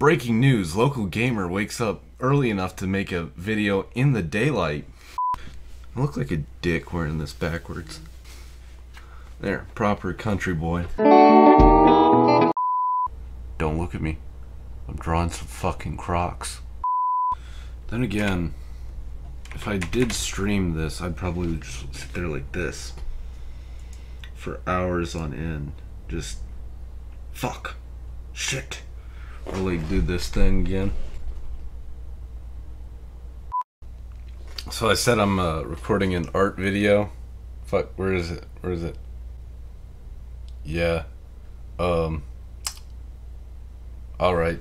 Breaking news local gamer wakes up early enough to make a video in the daylight. I look like a dick wearing this backwards. There, proper country boy. Don't look at me. I'm drawing some fucking crocs. Then again, if I did stream this, I'd probably just sit there like this for hours on end. Just fuck, shit. Really do this thing again. So I said I'm uh, recording an art video. Fuck, where is it? Where is it? Yeah. Um. All right.